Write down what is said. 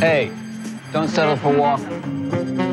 Hey, don't settle for walking.